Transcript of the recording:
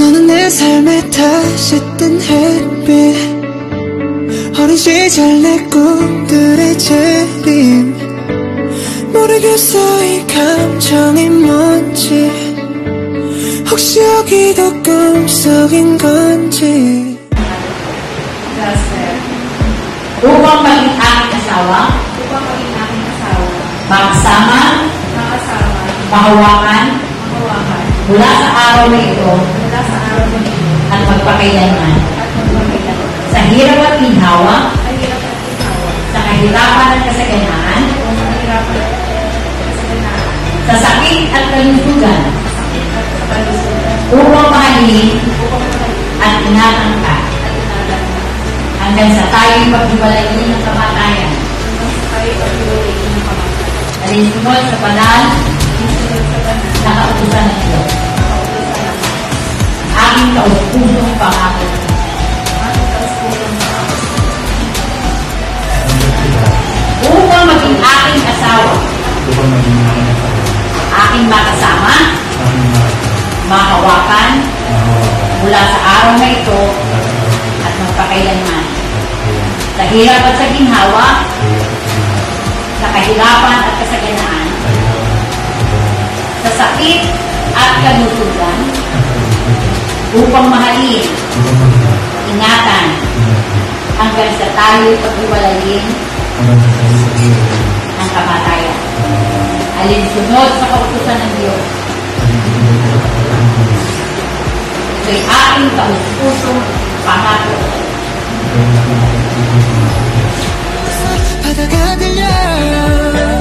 너는 내 삶에 다시 뜬 햇빛 어린 시절 내 꿈들의 재림 모르겠어 이 감정이 뭔지 혹시 여기도 꿈속인 건지 aking asawa, upang maging aking asawa, makasama, makasama, mahawakan, mahawakan, mula sa araw na ito at magpakailanman. Sa hirap at ginhawa, Sa kahirapan at kasaganaan, sa sakit at kalusugan, upang mahalin at ingatan ka at inatan ka, hanggang sa tayo'y paghiwalayin ng kamatayan. Alinsunod sa banal Isunod sa banal, na kautusan ng Diyos. Kautusan ng Aking kaupusong pangako. Upang maging aking asawa, aking asawa, aking makasama, mahawakan, mula sa araw na ito at magpakailanman. Sa hirap at sa ginhawa, sa kahirapan at kasaganaan, sa sakit at kalusugan, upang mahalin, upang maging ingatan, hanggang sa tayo'y paghiwalayin hanggang sa tayo sa iyo ng kamatayan. Alinsunod sa kautusan ng Diyos, ito'y aking kaupusong pangako. 바다가 들려